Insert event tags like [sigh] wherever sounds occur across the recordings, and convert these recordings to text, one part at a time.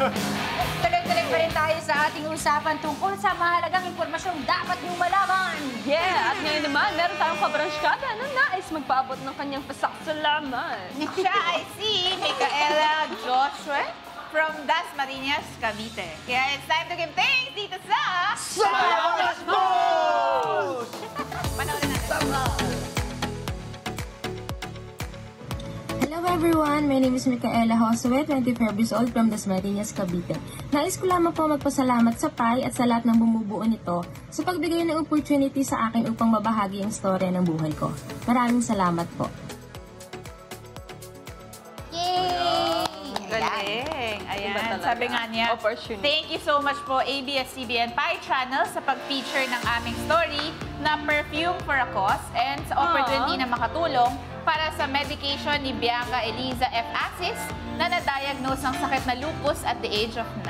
Tuloy-tuloy pa rin tayo sa ating usapan tungkol sa mahalagang impormasyong dapat niyong malaman. Yeah! At ngayon naman, meron tayong kabranskada na nais magpaabot ng kanyang pasasalamat. [laughs] Siya ay si Micaela Joshua from Dasmariñas, Cavite. Kaya it's time to give thanks dito sa... Salamat Boss! [laughs] Panoorin natin. Hello everyone! My name is Micaela Josue, 24 years old from Dasmariñas, Cavite. Nais ko lamang po magpasalamat sa PAI at sa lahat ng bumubuo nito sa pagbigay ng opportunity sa akin upang mabahagi ang storya ng buhay ko. Maraming salamat po. Yay! Galing. Ayan. Sabi nga niya, Opportunity. thank you so much po ABS-CBN Pi Channel sa pag-feature ng aming story na Perfume for a Cause and sa opportunity na makatulong para sa medication ni Bianca Eliza F. Asis na na-diagnose ng sakit na lupus at the age of 9.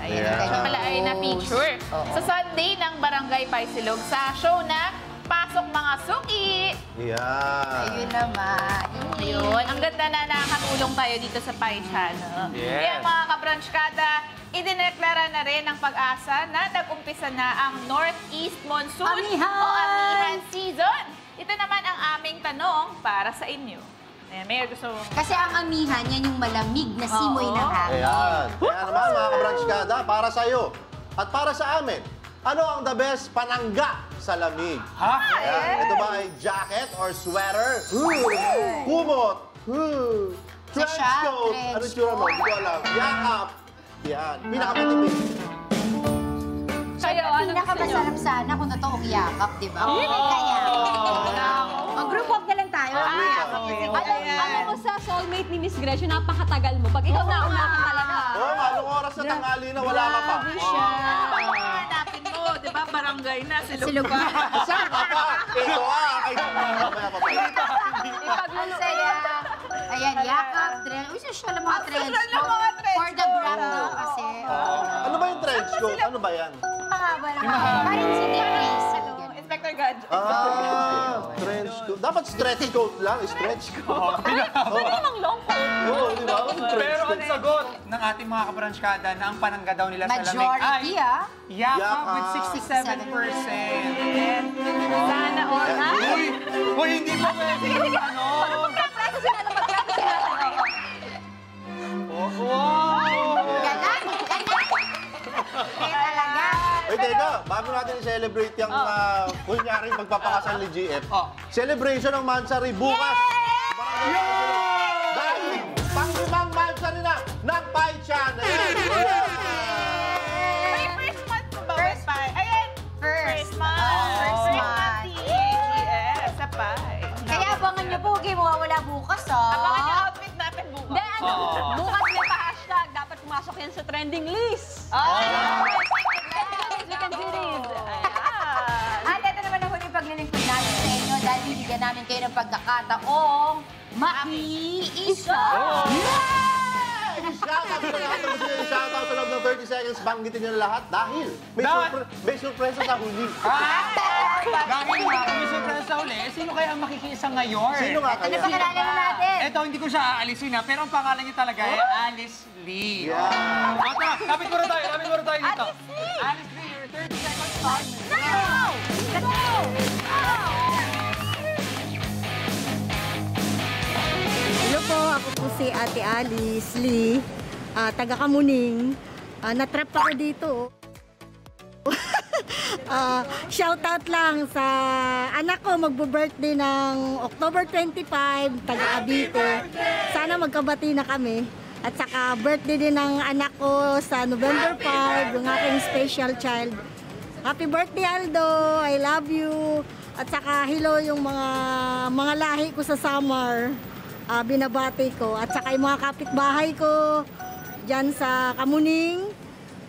Ayan. Yeah. Siya pala ay na-feature sa Sunday ng Barangay Paisilog sa show na Pasok Mga Suki! Yan. Ayun naman. Yun, ang ganda na nakakatulong tayo dito sa Pi Channel. Yes. Kaya mga kabranchkada, idineklara na rin ng pag-asa na nag-umpisa na ang Northeast Monsoon Amihan! o Amihan Season. Ito naman ang aming tanong para sa inyo. Ayan, Mayor, gusto mo? Kasi ang amihan, yan yung malamig na simoy Oo. ng hangin. Ayan. Kaya naman mga kabranchkada, para sa iyo at para sa amin, ano ang the best panangga sa lamig? Ha? Ayan. Ito ba ay jacket or sweater? Kumot? Trench siya, coat? trench Ano tsura mo? Hindi ko alam. Yakap. Yan. Pinakamatipid. Kayo, ano gusto nyo? Pinakamasarap sana kung totoong yakap, di ba? Kaya. Ah, Ang yakap Alam, alam mo sa soulmate ni Miss Gretchen, napakatagal mo. Pag ikaw nauna ka talaga. Oo, oh, anong oras na tanghali na wala ka pa? Grabe siya. Hanapin mo, di ba? Barangay na, silog pa. [laughs] Saan ka pa? Ito ah. Ay, saya. Ayan, yakap, trench. Uy, social ang mga trench. social ang mga trench For the gram, no? Kasi, Ano ba yung trench coat? Ano ba yan? mahaba lang. Parang si Grace. Inspector Gadget. Ah, trench coat. Dapat stretch coat lang. Stretch [laughs] coat. Pwede namang long coat. Oo, di ba? Pero ang sagot ng ating mga kabranskada na ang panangga daw nila sa lamig Majority, ay ah. yakap with Yakap. 67%. Sana all. Ha? Uy, uy, hindi pa pwede [laughs] yung ano. Bago natin i-celebrate yung uh, kunyaring magpapakasal ni GF, Oh. celebration ng Mansari bukas. Dahil pang-limang Mansari na ng Pi Channel. May first month pa ba? First month. Ayan. First. month. Ah, first month. Sa. Kaya abangan niyo po, mawawala bukas, ah. Abangan yung outfit natin bukas. Hindi, ano, bukas may pa-hashtag. Dapat pumasok yan sa trending list. Oh, namin kayo ng pagkakataong makiisa. Shoutout sa lahat ng gusto shoutout sa loob ng 30 seconds. Banggitin nyo na lahat dahil may, surpre- may surpresa sa huli. Dahil nga, may surprise sa uli, eh, sino kaya ang makikisa ngayon? Sino nga Ano kaya? pangalan na natin? Ito, hindi ko siya aalisin ha, pero ang pangalan niya talaga ay Alice Lee. Yeah. O, tara, lapit muna tayo, lapit muna tayo dito. Alice Lee, your 30 seconds start. Hello si Ate Alice Lee, ah, taga Kamuning. Ah, natrap ako dito. [laughs] Ah, shout out lang sa anak ko magbo-birthday ng October 25, taga Cavite. Sana magkabati na kami. At saka birthday din ng anak ko sa November 5, yung aking special child. Happy birthday Aldo, I love you. At saka hello yung mga mga lahi ko sa summer. Ah, binabati ko. At saka yung mga kapitbahay ko dyan sa Kamuning.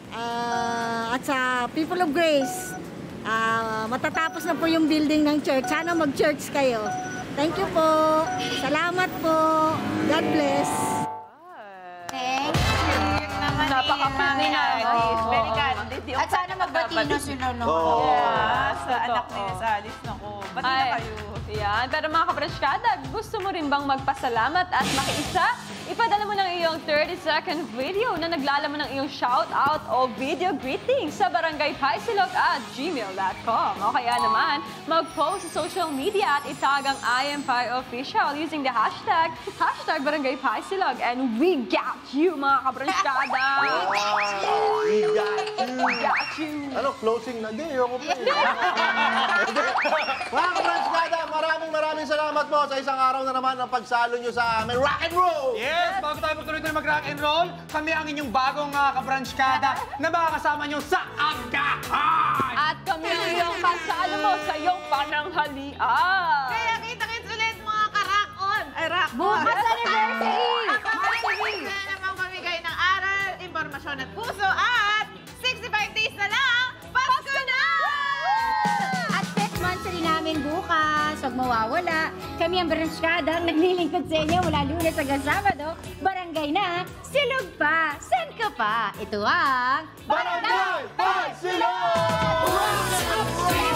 Ah, at sa People of Grace. Ah, matatapos na po yung building ng church. Sana mag-church kayo. Thank you po. Salamat po. God bless. Thank you. Napaka-pretty magbatino sila no. Oo. Yes. sa anak ni Miss Alice. Naku, ba't na Ay, kayo? Yan. Pero mga kabranskada, gusto mo rin bang magpasalamat at makiisa? Ipadala mo ng iyong 30-second video na naglalaman ng iyong shout-out o video greeting sa barangaypaisilog at gmail.com. O kaya naman, mag-post sa social media at itag ang IMPI Official using the hashtag, hashtag barangaypaisilog. And we got you, mga kabranskada! Wow! We got you! Got you! Ano, closing na? Hindi, ayoko pa [laughs] eh. Mga kabranskada, maraming maraming salamat po sa isang araw na naman ng pagsalo nyo sa amin. Rock and roll! Yes, bago tayo magtuloy-tuloy mag-rock and roll, kami ang inyong bagong uh, kabranskada na makakasama nyo sa Agahan! At kami ang iyong kasalo mo sa iyong pananghalian! Kaya kita-kits ulit mga karakon! Ay, rakon! Bukas anniversary! Anniversary! na namang mamigay ng aral, impormasyon at puso nawawala. Kami ang Baranskada ang naglilingkod sa inyo mula lunes hanggang Sabado. Barangay na, silog pa, san ka pa? Ito ang Barangay Pansilog! Barangay Pansilog!